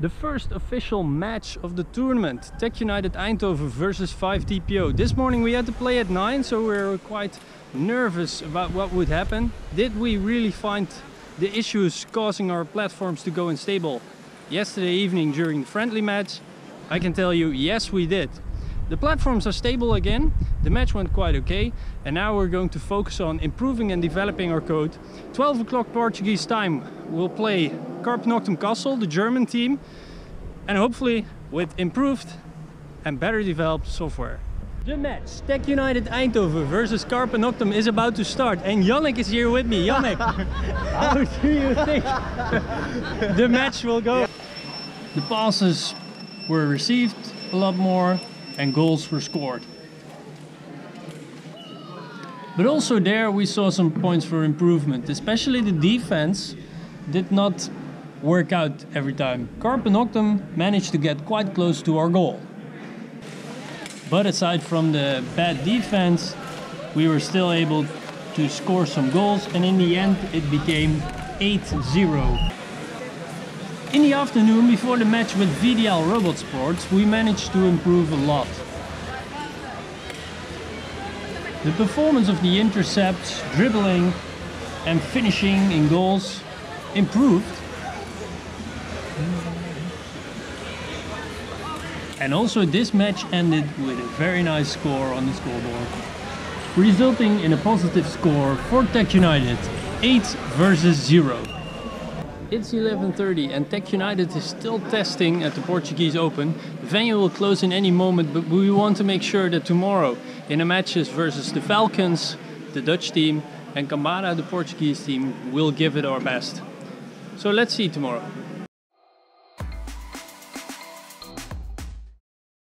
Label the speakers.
Speaker 1: the first official match of the tournament. Tech United Eindhoven versus 5DPO. This morning we had to play at 9, so we were quite nervous about what would happen. Did we really find the issues causing our platforms to go unstable yesterday evening during the friendly match? I can tell you, yes we did. The platforms are stable again, the match went quite okay, and now we're going to focus on improving and developing our code. 12 o'clock Portuguese time, we'll play Carpe Noctem Cassel, the German team, and hopefully with improved and better developed software. The match, Tech United Eindhoven versus Carpe Noctem is about to start and Yannick is here with me. Yannick, how do you think the match will go? The passes were received a lot more and goals were scored. But also there we saw some points for improvement, especially the defense did not work out every time. Carpe Noctem managed to get quite close to our goal. But aside from the bad defense, we were still able to score some goals and in the end it became 8-0. In the afternoon before the match with VDL Robot Sports we managed to improve a lot. The performance of the intercepts, dribbling and finishing in goals improved. And also this match ended with a very nice score on the scoreboard, resulting in a positive score for Tech United, 8 versus 0. It's 11.30 and Tech United is still testing at the Portuguese Open. The venue will close in any moment, but we want to make sure that tomorrow, in the matches versus the Falcons, the Dutch team, and CAMBADA, the Portuguese team, will give it our best. So let's see tomorrow.